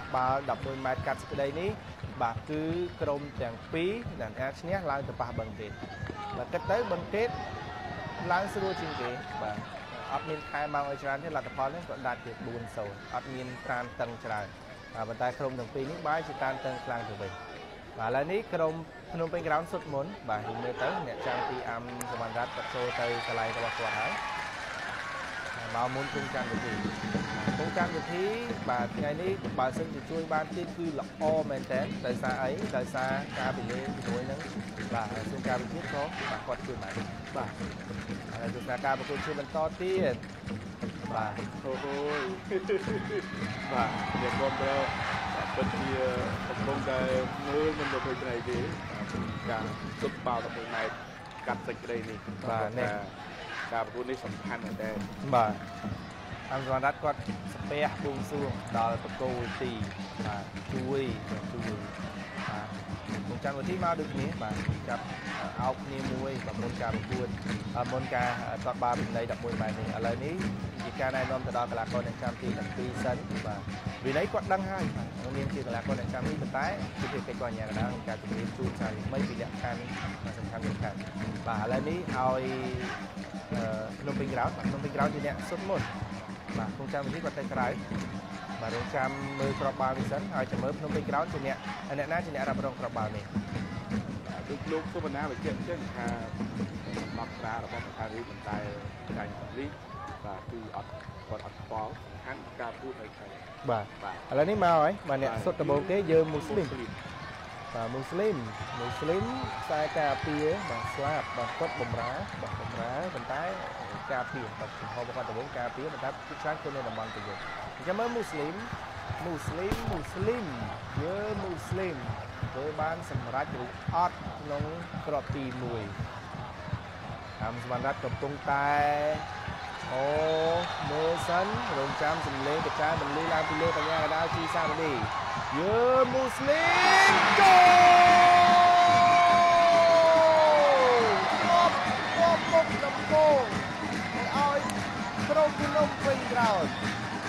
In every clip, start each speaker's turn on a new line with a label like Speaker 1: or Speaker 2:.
Speaker 1: ះបាល់11ម៉ែត្រកាត់សេចក្តីនេះបាទគឺក្រុមទាំងពីរដែលអាចឈ្នះឡើងទៅប៉ះបឹងទេបាទគិតទៅបឹងទេឡើងស្រួលជាងគេបាទអត់មានខែម៉ោងអីច្រើនទេលទ្ធផលនេះក៏ដាច់ជា4-0អត់មានប្រានតឹងច្រើនបាទប៉ុន្តែក្រុមទាំងពីរនេះបែរជាតានតឹងខ្លាំងទៅវិញបាទឥឡូវនេះក្រុមភ្នំពេញក្រោនសុទ្ធមុនបាទយើងមើលទៅអ្នកចាំពីអាំសវណ្ណរតក៏ចូលទៅកន្លែងរបស់គាត់ហើយ មកមុនគុំកម្មវិធីគុំកម្មវិធីបាទថ្ងៃនេះបើសិនជាជួយបានទៀតគឺល្អមែនតើដោយសារអីដោយសារការពិលេជាមួយនឹងបាទសួរការវិភាគក៏បាទគាត់ជួយបានបាទហើយទស្សនាការប្រកួតជាបន្តទៀតបាទ
Speaker 2: អូហូយបាទយើងគ្រប់គ្រងពិតជាកំពុងតែមើលមិនទៅឃើញថ្ងៃទេការទុតបាល់11ម៉ែត្រកាត់សេចក្តីនេះកា រប្រកួតនេះសំខាន់មែនតើ
Speaker 1: បាទ អង្គសវណ្ណរតគាត់ស្ពះបួងសួងដល់ប្រកូលទីបាទជួយជួយបាទគុំចាំវិធីមកដូចគ្នាបាទចាប់អោបគ្នាមួយបាទមុនការប្រកួតមុនការតតបាល់ពីនៃ11ម៉ែត្រនេះឥឡូវនេះជាការណែនាំទៅដល់កីឡាករអ្នកចាំទីទាំងពីរសិនបាទវិន័យគាត់ដឹងហើយបាទនាមជាកីឡាករអ្នកចាំនេះប៉ុន្តែជាកិច្ចការអញ្ញាកណ្ដាលក្នុងការជំរាបជូនសារថ្មីពីលក្ខខណ្ឌសំខាន់សំខាន់បាទឥឡូវនេះឲ្យភ្នំពេញក្រោតបាទភ្នំពេញក្រោតជាអ្នកសុទ្ធមុន បាទគង់ចាំវិធីគាត់ទៅក្រៅបាទរងចាំមើលក្របបាល់នេះសិនហើយចាំមើលភ្នំពេញក្រោតជាអ្នកអ្នកណាជាអ្នករ៉ាប់រងក្របបាល់នេះ
Speaker 2: ដូចលោកសុវណ្ណាបញ្ជាក់អញ្ចឹងថាសម្រាប់ស្រារបស់ប្រធានរាជប៉ុន្តែចាញ់លីបាទគឺអត់គាត់អត់ខ្វល់សំខាន់ការพูดនៅខាង
Speaker 1: បាទ
Speaker 2: បាទ
Speaker 1: ឥឡូវនេះមកហើយបាទអ្នកសុទ្ធដំបូងគេយើងមូស្លីមបាទមូស្លីមមូស្លីមខ្សែការពារបាទស្លាប់បាទគាត់បំរើបាទបំរើប៉ុន្តែ ការពារបាទចំហរបស់គាត់ដំបូងការពារប៉ុន្តែពីច្រើនគឺនៅតំបន់ប្រយុទ្ធអញ្ចឹងមើលមូស្លីមមូស្លីមមូស្លីមយើងមូស្លីមធ្វើបានសម្រេចឬអត់ក្នុងក្របទី1តាមសវណ្ណរដ្ឋកំពុងតែអូមើលសិនរងចាំសម្លេងបច្ចាបន្លឺឡើងពីលើបញ្ញាកដាលជីសាមនីយើមូស្លីមចូលគប់គប់មុខដំបូងឲ្យ ក្រុមភ្នំពេញក្រោយ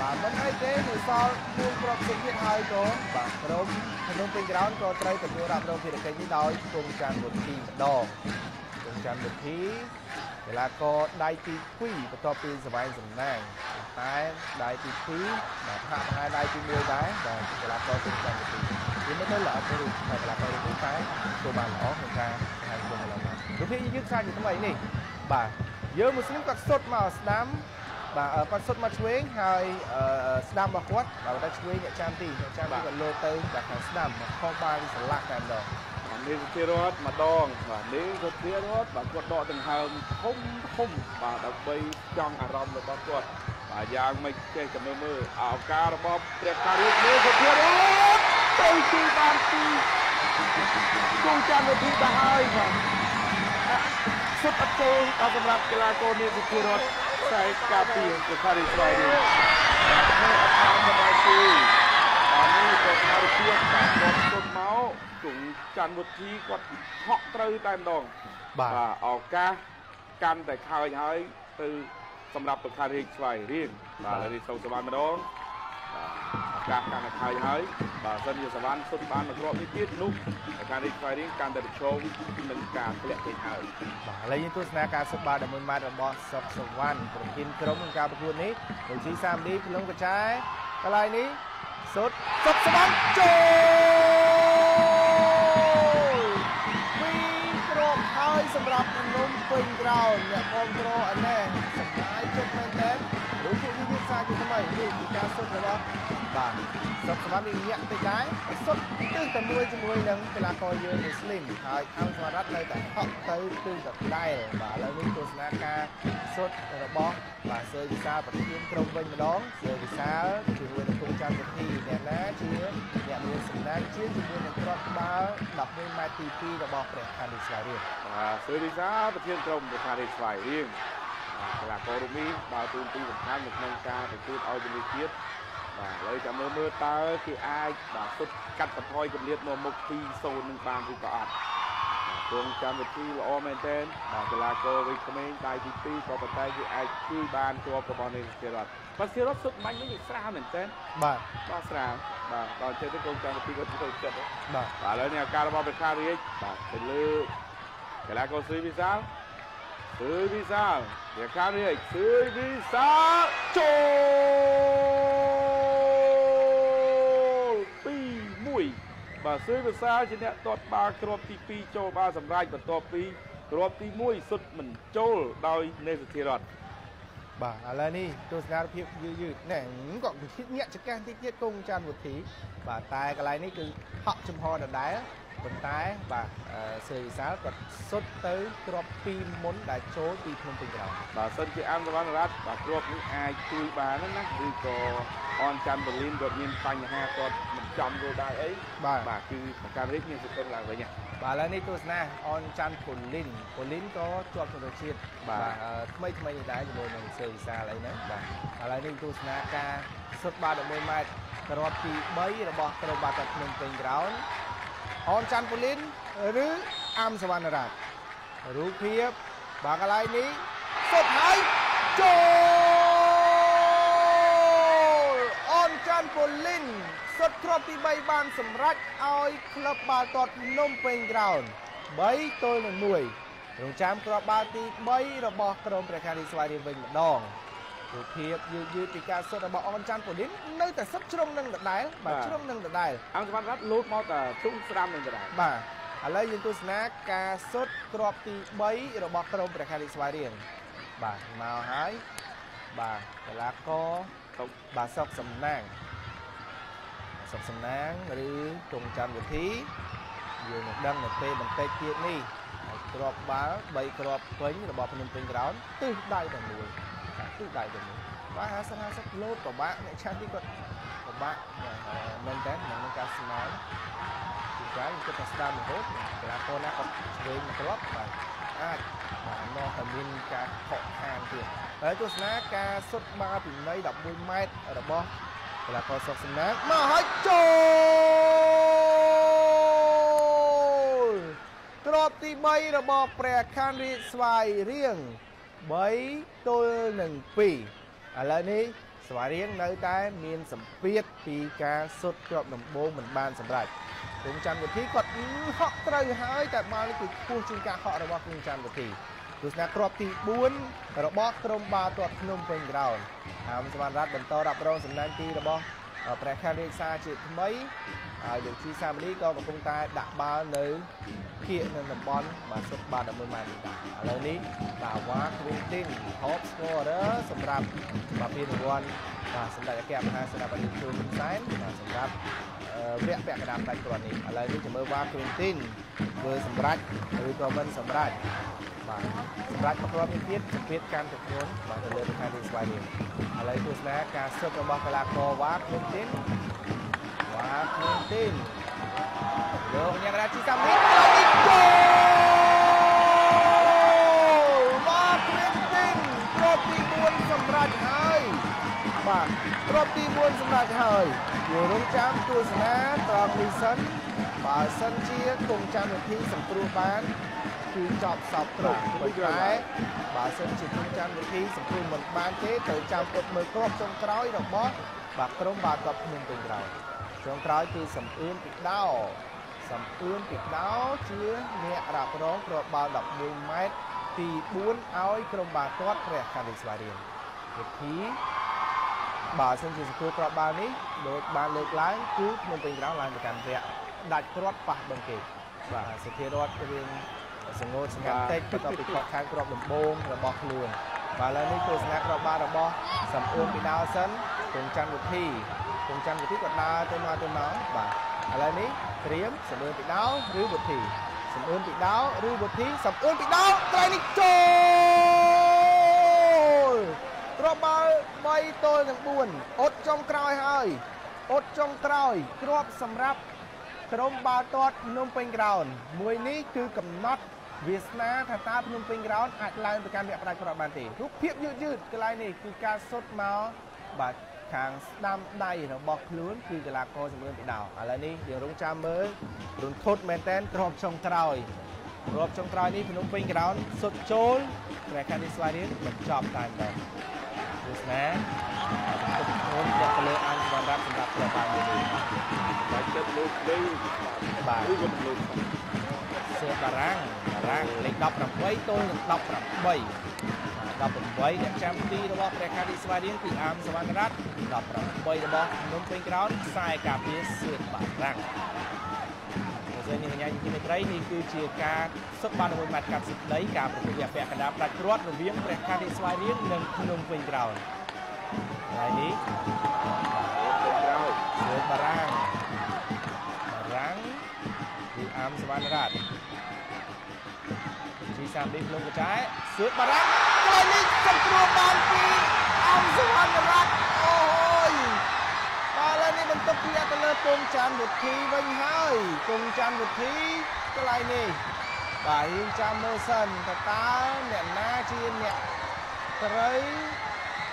Speaker 1: បាទមិនអីទេនៅសល់ពួងក្របសុខទៀតហើយក៏បាទក្រុមភ្នំពេញក្រោយក៏ត្រូវទទួលរ៉ាប់រងភារកិច្ចនេះដោយគង់ចាន់វុធីម្ដងគង់ចាន់វុធីកីឡាករដៃទី2បន្ទាប់ពីសវែងសំណាងតែដៃទី2បាទហាក់ប្រហែលដៃទី1ដែរបាទកីឡាករគង់ចាន់វុធីវាមិនទៅល្អទេរូបតែកីឡាករនេះតែចូលបានល្អក្នុងការហាញគុំឥឡូវនេះរូបភាពយើងខ្សែជាថ្មីនេះបាទយើងមូស្លីមគាត់សុទ្ធមកស្ដាំ បាទគាត់សុទ្ធមកឆ្វេងហើយស្ដាំរបស់គាត់បាទតែឆ្វេងអ្នកចាំទីអ្នកចាំទីគាត់លោទៅដាក់ខាងស្ដាំមកខំបានស្លាក់តែម្ដង
Speaker 2: នេះសុធារតម្ដងបាទនេះសុធារតបាទគាត់ដកដង្ហើមធំធំបាទដើម្បីចង់អារម្មណ៍របស់គាត់បាទយ៉ាងមិនចេះតែមើលមើលឱកាសរបស់ព្រះការិកនេះសុធារតទៅជួយបានទីគង់ចាំវិធីទៅហើយបាទសុទ្ធអត់ចូលដល់សម្រាប់កីឡាករនេះសុធារតខ្សែការពារព្រះការិកស្វាយនេះបាទនេះអត់តាមរបស់ជួយបាទនេះក៏ខារពីបាទគាត់ទុំមកគង់ច័ន្ទវុធីគាត់ហក់ត្រូវតែម្ដង
Speaker 1: បាទ
Speaker 2: បាទឱកាសកាន់តែខើចហើយទៅសម្រាប់ប្រខានរាជស្វាយរៀងបាទឥឡូវនេះសូមសវណ្ណម្ដងបាទឱ កាសកាន់តែខើចហើយបាទសិនជាសវណ្ណសុទ្ធបានមួយគ្រាប់នេះទៀតនោះប្រខានរាជស្វាយរៀងកាន់តែប្រឈមនឹងការធ្លាក់គេហើយ
Speaker 1: បាទឥឡូវយើងទស្សនាការសុទ្ធបាល់11ម៉ែត្ររបស់សុកសវណ្ណប្រធានក្រុមក្នុងការប្រកួតនេះលោកជីសាមឌីភ្លុងកញ្ចែកន្លែងនេះសុទ្ធសុកសវណ្ណចូលពីរគ្រាប់ហើយសម្រាប់ភ្នំពេញក្រោយអ្នកគ្រប់គ្រងអណេះសម្អាយចិត្តមែនតើ លោកពួកនេះវាសារជាថ្មីនេះគឺការសុទ្ធរបស់បាទសុកសវណ្ណនេះញាក់តិចដែរសុទ្ធទិសតែមួយជាមួយនឹងកីឡាករយើងមូស្លីមហើយអង្គស្វរ័តនៅតែហក់ទៅទិសដដែលបាទឥឡូវនេះទស្សនាការសុទ្ធរបស់បាទសើវិសាលប្រធានក្រុមវិញម្ដងសើវិសាលជាមួយនឹងគង់ច័ន្ទវិធីអ្នកណាជាអ្នកមានសំណាងជាជាមួយនឹងគ្រាប់បាល់11ម៉ែត្រទី2របស់ព្រះខានីស្វាយរៀង
Speaker 2: បាទសឿរីសាប្រធានក្រុមប្រខានរាជស្វាយរៀងបាទ កីឡាកររូបនេះដើរតួនាទីសំខាន់នៅក្នុងការប្រកួតឲ្យជំនាញជាតិបាទឥឡូវចាំមើលមើលតើគេអាចបាទសុទ្ធកាត់បន្ថយគម្លាតមកមុខទី0នឹងបានឬក៏អត់បាទគងចាំវិធីល្អមែនទែនបាទកីឡាករវ័យក្មេងដៃទី2ក៏ប៉ុន្តែគេអាចជួយបានជាប់របស់នេះសេរ៉ាត់បាទសេរ៉ាត់សុទ្ធបាញ់នេះវាស្រាលមែនទែន
Speaker 1: បាទ
Speaker 2: បាទស្រាលបបាទដល់ចេះទៅកូនចាំពីគាត់ទៅចិត្ត
Speaker 1: បាទ
Speaker 2: បាទឥឡូវនេះអាការរបស់បេខារាជបាទទៅលើកីឡាករស៊ឺវិសាល ស៊ឺវិសាលបេខារាជស៊ឺវិសាលចូល2-1បាទស៊ឺវិសាលជាអ្នកទាត់បាល់គ្រាប់ទី2ចូលបាល់សម្រាប់បន្ទាប់ពីគ្រាប់ទី1សុទ្ធមិនចូលដោយនេសធីរត
Speaker 1: បាទឥឡូវនេះទស្សនាភាពយឺតយឺតណែគាត់វិធីញាក់ចកាសតិចទៀតគង់ច័ន្ទវុធីបាទតែកន្លែងនេះគឺហក់ចំហដដែល ប៉ុន្តែបាទអឺសេរីវិសាលគាត់សុទ្ធទៅគ្រាប់ពីមុនដែលចូលពីភ្នំពេញក្រោម
Speaker 2: បើសិនជាអានសវណ្ណរតន៍បាទគ្រាប់នេះអាចជួយបានហ្នឹងណាឬក៏អនច័ន្ទបលីនគាត់មានបញ្ហាគាត់មិនចំគោលដៅអី
Speaker 1: បាទ
Speaker 2: បាទគឺប្រការនេះមានសិទ្ធិឡើងវិញណា
Speaker 1: បាទឥឡូវនេះទស្សនាអនច័ន្ទពូលីនពូលីនក៏ជាប់ជម្រើសជាតិ
Speaker 2: បាទ
Speaker 1: អឺថ្មីថ្មីនេះដែរជាមួយនឹងសេរីវិសាលអីហ្នឹងបាទឥឡូវនេះទស្សនាការសុទ្ធបាល់11ម៉ែត្រគ្រាប់ទី3របស់ក្រុមបាល់ទាត់ភ្នំពេញក្រោម អនច័ន្ទពូលីនឬអាមសវណ្ណរតន៍រូបភាពបាទកន្លែងនេះសុទ្ធហើយចូលអនច័ន្ទពូលីនសុទ្ធគ្រាប់ទី3បានសម្រេចឲ្យក្លឹបបាល់ទាត់ភ្នំពេញក្រោម3ទល់នឹង1រងចាំគ្រាប់បាល់ទី3របស់ក្រុមព្រះខារីស្វាយរៀងវិញម្ដង រូបភាពយឺតយឺតពីការសុទ្ធរបស់អនច័ន្ទពូលីននៅតែសុទ្ធជ្រុំនឹងដដែលបាទជ្រុំនឹងដដែល
Speaker 2: អង្គសវណ្ណរតន៍លោតមកតែទ្រុងស្ដាំនឹងដែរ
Speaker 1: បាទឥឡូវយើងទស្សនាការសុទ្ធគ្រាប់ទី3របស់ក្រុមព្រះខាលីស្វាយរៀងបាទមកហើយបាទកីឡាករ
Speaker 2: ទៅ
Speaker 1: បាទសុកសំណាងសុកសំណាងឬទងច័ន្ទវិធីយើងនឹងដឹងនៅពេលបន្តិចទៀតនេះហើយគ្រាប់បាល់3គ្រាប់ពេញរបស់ភ្នំពេញក្រោនទិសដៅតែមួយបា ទទិសដៅតែមួយបាទ50 50លោតប្របាក់អ្នកឆាត់នេះគាត់ប្របាក់អឺមែនតើមិនមានការស្មានពីក្រោយគិតថាស្ដាមរហូតកីឡាករណាគាត់ឆ្វេងមកគ្រាប់បាទអាចបាទមកតែមានការខកខានទៀតហើយទស្សនាការសុទ្ធបាល់ពីនៃ11ម៉ែត្ររបស់កីឡាករសុកសំណាងមកហើយចូលគ្រាប់ទី3របស់ព្រះខ័នរាជស្វាយរៀង 3ទល់នឹង2ឥឡូវនេះស្វាយរៀងនៅតែមានសម្ពាធពីការសុទ្ធគ្រាប់ដំបូងមិនបានសម្រេចគង់ច័ន្ទវិធីគាត់ហក់ត្រូវហើយតែបាល់នេះគឺខ្ពស់ជាងការហក់របស់គង់ច័ន្ទវិធីទស្សនាគ្រាប់ទី4របស់ក្រុមបាល់ទាត់ភ្នំពេញក្រោនអាមសវណ្ណរតន៍បន្តរ៉ាប់រងសំណាញ់ទីរបស់ ព្រះខ័នរាជសាជាថ្មីហើយលោកជីសាមលីក៏កំពុងតែដាក់បាល់នៅគៀកនៅតំបន់បាទសុទ្ធបាល់11ម៉ែត្រនេះដែរឥឡូវនេះបាទវ៉ាគ្វីនទីន top scorer សម្រាប់បាទពានរង្វាន់បាទសម្ដេចអគ្គមហាសេនាបតីជួនហ៊ុនសែនបាទសម្រាប់អឺវគ្គពាក់កណ្ដាលផ្ដាច់គ្រាន់នេះឥឡូវនេះចាំមើលវ៉ាគ្វីនទីនធ្វើសម្រាប់ឬក៏មិនសម្រាប់ បាទសម្រាប់មកគ្រាប់នេះទៀតសម្ពាធកាន់តែធ្ងន់បាទទៅលើប្រខានទីស្វ័យនេះឥឡូវទស្សនាការស៊ើបរបស់កីឡាករវ៉ាគ្វីនទីនវ៉ាគ្វីនទីនលោកញ៉ាំរាជីសាមីឥឡូវនេះចូលវ៉ាគ្វីនទីនគ្រាប់ទី4សម្រាប់ហើយបាទគ្រាប់ទី4សម្រាប់ហើយយើងរងចាំទស្សនាត្រង់នេះសិន បើសិនជាគង់ចាំវិធីសង្គ្រោះបានគឺចប់សពគ្រប់ប៉ុន្តែបើសិនជាគង់ចាំវិធីសង្គ្រោះមិនបានទេត្រូវចាំអត់មើលគ្រាប់ចុងក្រោយរបស់បាទក្រុមបាទកប់ភ្នំពេញក្រោយចុងក្រោយគឺសំអឿនពីដោសំអឿនពីដោជាអ្នករ៉ាប់រងគ្រាប់បាល់11ម៉ែត្រទី4ឲ្យក្រុមបាទគាត់ព្រះខានីស្វារៀងវិធីបើសិនជាសង្គ្រោះគ្រាប់បាល់នេះដូចបានលើកឡើងគឺភ្នំពេញក្រោមឡើងទៅកាន់វគ្គ ដាច់គ្រាប់ប៉ះបឹងគេបាទសុធារតរៀងសង្ងោតសង្កាត់តិចបន្ទាប់ពីខកខានគ្រាប់ដំបូងរបស់ខ្លួនបាទឥឡូវនេះទស្សនាគ្រាប់បាល់របស់សំអឿនពីដោសិនគង់ច័ន្ទវិធីគង់ច័ន្ទវិធីគាត់ដើរទៅមកទៅមកបាទឥឡូវនេះត្រៀមសំអឿនពីដោឬវិធីសំអឿនពីដោឬវិធីសំអឿនពីដោត្រៃនេះចូលគ្រាប់បាល់3ទល់នឹង4អត់ចុងក្រោយហើយអត់ចុងក្រោយគ្រាប់សម្រាប់ ក្រុមបាល់ទាត់ភ្នំពេញក្រោនមួយនេះគឺកំណត់វាសនាថាតើភ្នំពេញក្រោនអាចឡើងទៅកាន់វគ្គផ្ដាច់គ្រាប់បានទេរូបភាពយឺតយឺតកន្លែងនេះគឺការសុទ្ធមកបាទខាងស្ដាំដៃរបស់ខ្លួនគឺកីឡាករជំរឿនពីដោឥឡូវនេះយើងរងចាំមើលរន្ធត់មែនតែនគ្រាប់ចុងក្រោយគ្រាប់ចុងក្រោយនេះភ្នំពេញក្រោនសុទ្ធចូលព្រះខ័ណ្ឌនេះស្វាយរៀងបញ្ចប់តែម្ដង ទស្សនាទុកខ្លួនយកទៅលើអានវណ្ណរ៉ាត់សម្រាប់ប្របាល់មួយនេះ
Speaker 2: បាច់ចិត្តលោកដី
Speaker 1: បាទ
Speaker 2: ឬក៏មិនលោក
Speaker 1: សួរបារាំងបារាំងលេខ18ទល់នឹង18 18អ្នកចាំទីរបស់ព្រះខាឌីស្វារៀងគឺអាមសវណ្ណរត18របស់ភ្នំពេញក្រោនខ្សែការពារសឿនបារាំង បើសិនជាកញ្ញាជាមិត្តរីនេះគឺជាការសុទ្ធបានមួយម៉ាត់កាប់សិទ្ធដីការប្រកួតរយៈពេលកណ្ដាលផ្ដាច់គ្រាប់រវាងព្រះខាឌីស្វារៀងនិងភ្នំពេញក្រោនហើយនេះ
Speaker 2: ទៅក្រោយ
Speaker 1: សឿនបារាំងបារាំងគឺអាមសវណ្ណរតជីសាមឌីភ្នំកញ្ចែសឿនបារាំងកន្លែងនេះសង្គ្រោះបានពីអាមសវណ្ណរតអូយបា ទឥឡូវនេះបន្ទុកពីទៅលើពងច័ន្ទវុធីវិញហើយពងច័ន្ទវុធីកន្លែងនេះបាទយើងចាំមើលសិនតើតើអ្នកណាជាអ្នកត្រូវ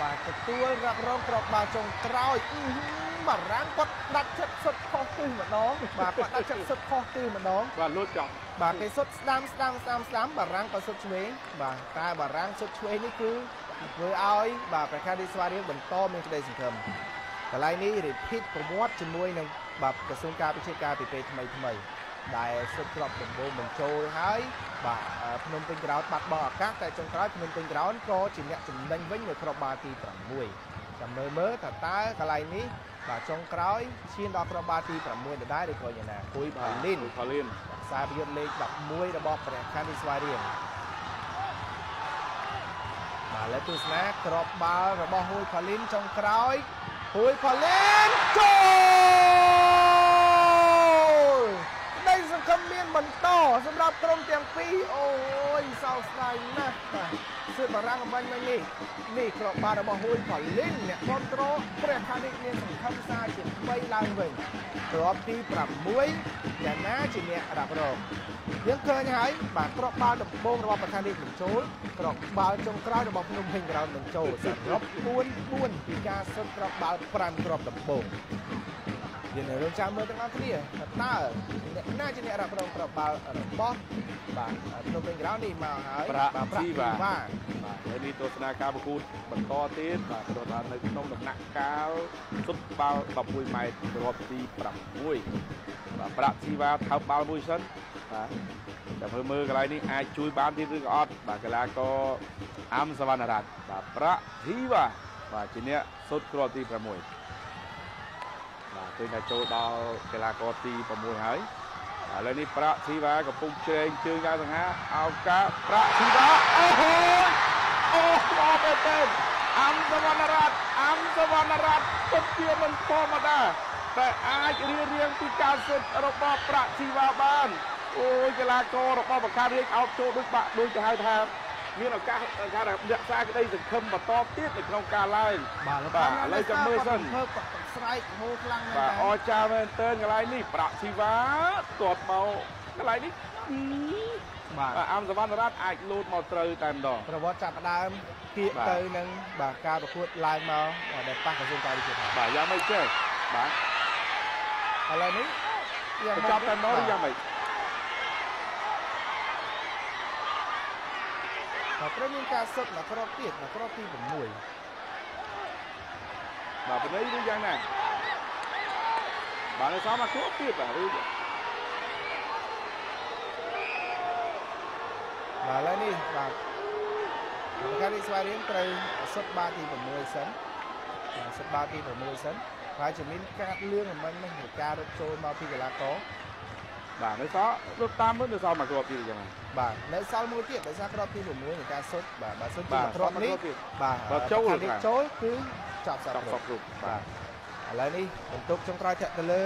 Speaker 1: បាទទទួលរ៉ាប់រងក្របបាល់ចុងក្រោយអឺหือបារាំងគាត់ដាច់ចិត្តសុទ្ធខុសទិសម្ដងបាទគាត់ដាច់ចិត្តសុទ្ធខុសទិសម្ដង
Speaker 2: បាទលូតចង់
Speaker 1: បាទគេសុទ្ធស្ដាំស្ដាំស្ដាំស្ដាំបារាំងក៏សុទ្ធឆ្វេងបាទតែបារាំងសុទ្ធឆ្វេងនេះគឺធ្វើឲ្យបាទប្រកាសឌីស្វារៀងបន្តមានក្តីសង្ឃឹម កន្លែងនេះ repeat ប្រវត្តិជាមួយនឹងបាទក្រសួងការពិជាការពីពេលថ្មីថ្មីដែលសុទ្ធក្របដំបូងបញ្ចូលហើយបាទអឺភ្នំពេញក្រោនបាត់បោះឱកាសតែចុងក្រោយភ្នំពេញក្រោនក៏ជាអ្នកចំណេញវិញនៅក្របបាល់ទី6ចាំមើលមើលថាតើកន្លែងនេះបាទចុងក្រោយឈានដល់ក្របបាល់ទី6ដដែលឬក៏យ៉ាងណាគួយផលីន
Speaker 2: ផលលៀន
Speaker 1: ខ្សែប្រយុទ្ធលេខ11របស់ព្រះខ័នទីស្វាយរៀងបាទលើទស្សនាក្របបាល់របស់ហួយផាលីនចុងក្រោយ ហួយផាលីនចូលក្តីសង្ឃឹមមានបន្ត សម្រាប់ក្រុមទាំងពីរអូយសោកស្ដាយណាស់បាទសឿនបារាំងអំបញ្ញមិញនេះនេះក្របបាល់របស់ហួយផាលីនអ្នកគ្រប់គ្រងព្រះខ័ននេះមានសង្ឃឹមសារជា3ឡើងវិញគ្រាប់ទី6យ៉ាងណាជាអ្នករ៉ាប់រងយើងឃើញហើយបាទក្របបាល់ដំបូងរបស់ប្រធានរាជបញ្ចូលក្របបាល់ចុងក្រោយរបស់ភ្នំពេញក្រោនបញ្ចូលសរុប4 4ពីការសុទ្ធក្របបាល់5គ្រាប់ដំបូង យើងនៅរងចាំមើលទាំងអស់គ្នាថាតើអ្នកណាជាអ្នករ៉ាប់រងក្របបាល់របស់បាទភ្នំពេញក្រោននេះមកហើយ
Speaker 2: ប្រាក់
Speaker 1: បាទ
Speaker 2: ជីវ៉ា
Speaker 1: បាទ
Speaker 2: បាទហើយនេះទស្សនាការប្រកួតបន្តទៀតបាទព្រោះថានៅក្នុងដំណាក់កាលសុទ្ធបាល់11ម៉ែត្រគ្រាប់ទី6បាទប្រាក់ជីវ៉ាថើបបាល់មួយសិនបាទតែមើលមើលកន្លែងនេះអាចជួយបានទៀតឬក៏អត់បាទកីឡាករអាំសវណ្ណរតន៍បាទប្រាក់ជីវ៉ាបាទជាអ្នកសុទ្ធគ្រាប់ទី6បាទ ឃើញថាចូលដល់កីឡាករទី6ហើយឥឡូវនេះប្រាក់ធីវ៉ាកំពុងជែងជើងយ៉ាងសង្ហាឱកាសប្រាក់ធីវ៉ាអូហូយអូដល់ទៅទៅអមសវណ្ណរតន៍អមសវណ្ណរតន៍ពិតជាមិនធម្មតាតែអាចរៀបរៀងពីការសុទ្ធរបស់ប្រាក់ធីវ៉ាបានអូយកីឡាកររបស់បការាជអោបចូលដូចបាក់ដូចទៅហៅថា មានឱកាសគេថារក្សាក្តីសង្ឃឹមបន្តទៀតនៅក្នុងការឡើង
Speaker 1: បាទ
Speaker 2: បាទឥឡូវចាំមើលសិន
Speaker 1: ធ្វើគាត់ស្រែកហូរខ្លាំងមែន
Speaker 2: បាទ
Speaker 1: តើ
Speaker 2: អស្ចារ្យមែនទែនកន្លែងនេះប្រាក់ធីវ៉ាទាត់មកកន្លែងនេះ
Speaker 1: បាទ
Speaker 2: បាទអាមសវណ្ណរតន៍អាចលោតមកត្រូវតែម្ដង
Speaker 1: ប្រវត្តិចាប់ផ្ដើមគៀក
Speaker 2: បាទ
Speaker 1: ទៅនឹងបាទការប្រកួតឡើងមកបាទដែលប៉ះក្រសួងការវិទ្យា
Speaker 2: បាទយ៉ាងម៉េចចេះបាទ
Speaker 1: ឥឡូវនេះយ៉ាង
Speaker 2: បញ្ចប់តែម្ដងឬយ៉ាងម៉េច
Speaker 1: បាទត្រូវមានការសុទ្ធមកក្របទៀតមកក្របទី6
Speaker 2: បាទបន័យឬយ៉ាងណាបាទនៅសល់មកគ្រាប់ទៀតបាទឬ
Speaker 1: បាទឥឡូវនេះបាទកម្មការនេះស្វែងរៀងត្រូវសុទ្ធបាល់ទី6សិនបាទសុទ្ធបាល់ទី6សិនហើយជំនាញកាត់លឿងមិនមិញនេះការរត់ចូលមកពីកីឡាករ
Speaker 2: បាទនៅសល់រត់តាមមើលនៅសល់មកគ្រាប់ទៀតយ៉ាងណា
Speaker 1: បាទនៅសល់មួយទៀតដោយសារក្របទី6នៃការសុទ្ធបាទបាទសុទ្ធទី
Speaker 2: បាទ
Speaker 1: មួយគ្រាប់នេះ
Speaker 2: ទៀត
Speaker 1: បាទ
Speaker 2: បាទចូល
Speaker 1: កម្មការនេះ
Speaker 2: បាទ
Speaker 1: ចូលគឺចប់ស
Speaker 2: ច
Speaker 1: ព
Speaker 2: ប់ស
Speaker 1: គ្រប់
Speaker 2: ពគ្រប់
Speaker 1: បា
Speaker 2: បាទ
Speaker 1: ទឥឡូវនេះបន្ទុកចុងក្រោយធាក់ទៅលើ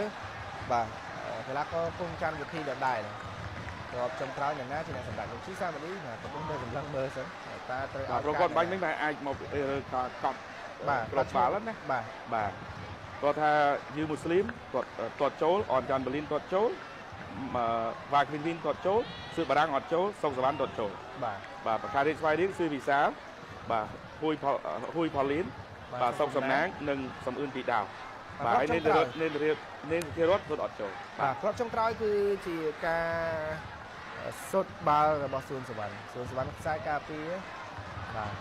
Speaker 1: បាទអឺកីឡាករគុំច័ន្ទវិធីដដែលគ្រាប់ចុងក្រោយយ៉ាងណាជាអ្នកសម្រាប់លោកជីសាមឌីបាទកំពុងតែសម្លឹងមើលសិនតើត្រូវ
Speaker 2: បាទ
Speaker 1: ឲ្យ
Speaker 2: ប្រកបបាញ់មិញបាទអាចមករើការកត់
Speaker 1: បាទ
Speaker 2: គ្រាប់បាល់ហ្នឹងណា
Speaker 1: បាទ
Speaker 2: បាទគាត់ថាយឺមូស្លីមគាត់គាត់ចូលអនចាន់បលីនគាត់ចូលអឺ វ៉ាគ្វីនវីនគាត់ចូលសឿបារាំងអត់ចូលសុកសវណ្ណគាត់ចូល
Speaker 1: បាទ
Speaker 2: បាទបការិតស្វ័យរៀងសឿវិសាលបាទហួយផលហួយផលលីនបាទសុកសំណាងនិងសំអឿនពីដាវបាទហើយនេនរត់នេនរៀបនេនធីរត់គាត់អត់ចូល
Speaker 1: បាទគ្រាប់ចុងក្រោយគឺជាការសុទ្ធបាល់របស់សួនសវណ្ណសួនសវណ្ណខ្សែការពារបាទ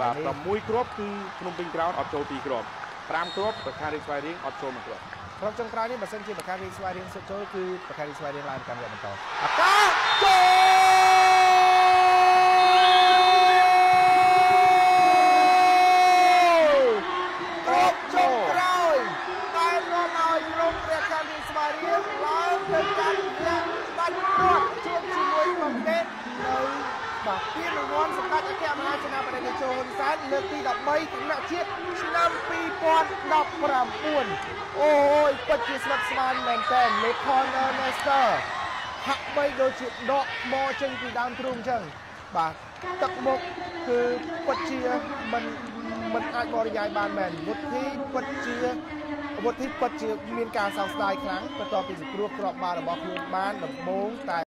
Speaker 2: បាទ
Speaker 1: នេះ
Speaker 2: 6គ្រាប់គឺភ្នំពេញក្រោនអត់ចូល2គ្រាប់5គ្រាប់ប្រខារីស្វាយរៀងអត់ចូល1គ្រាប់
Speaker 1: ក្រុមចុងក្រោយនេះបើសិនជាបការីស្វាយរៀងសុទ្ធចូលគឺបការីស្វាយរៀងឡើងកាន់វគ្គបន្តអាកាចូលក្រុមចុងក្រោយតែនាំឲ្យក្រុមព្រះការីស្វាយរៀងឡើងទៅកាន់វគ្គដាច់ព្រាត់ជួបជាមួយក្រុមទេនៅបាទពានរង្វាន់សម្ដេចអគ្គមហាសេនាប តីតេជោហ៊ុនសែនលើកទី13ថ្នាក់ជាតិឆ្នាំ2019អូយពិតជាស្វិតស្វាញមែនតើលោក Corner Master ហាក់បីដូចជាដកថ្មចេញពីដើមទ្រូងអញ្ចឹងបាទទឹកមុខគឺពិតជាមិនមិនអាចបរិយាយបានមែនវុធីពិតជាវុធីពិតជាមានការសោកស្ដាយខ្លាំងបន្ទាប់ពីសង្គ្រោះគ្រាប់បាល់របស់ខ្លួនបានដំបូងតែ